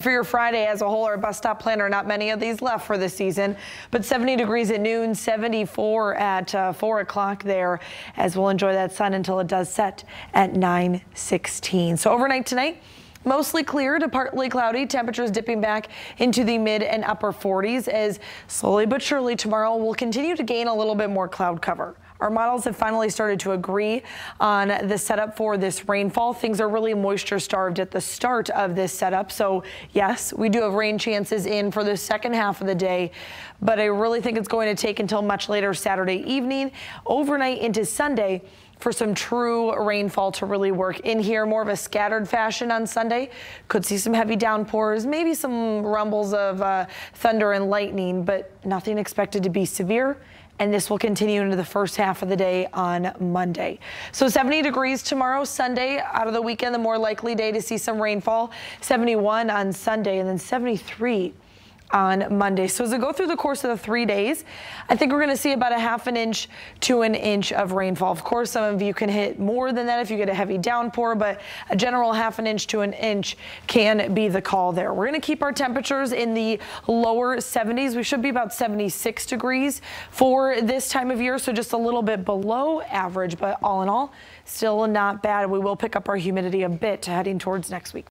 For your Friday as a whole, our bus stop planner, not many of these left for the season, but 70 degrees at noon, 74 at uh, 4 o'clock there, as we'll enjoy that sun until it does set at 9:16. So overnight tonight, Mostly clear to partly cloudy, temperatures dipping back into the mid and upper 40s as slowly but surely tomorrow will continue to gain a little bit more cloud cover. Our models have finally started to agree on the setup for this rainfall. Things are really moisture starved at the start of this setup. So yes, we do have rain chances in for the second half of the day, but I really think it's going to take until much later Saturday evening, overnight into Sunday for some true rainfall to really work in here. More of a scattered fashion on Sunday. Could see some heavy downpours, maybe some rumbles of uh, thunder and lightning, but nothing expected to be severe and this will continue into the first half of the day on Monday. So 70 degrees tomorrow, Sunday, out of the weekend, the more likely day to see some rainfall. 71 on Sunday and then 73 on Monday. So as we go through the course of the three days, I think we're going to see about a half an inch to an inch of rainfall. Of course, some of you can hit more than that if you get a heavy downpour, but a general half an inch to an inch can be the call there. We're going to keep our temperatures in the lower 70s. We should be about 76 degrees for this time of year, so just a little bit below average, but all in all, still not bad. We will pick up our humidity a bit heading towards next week.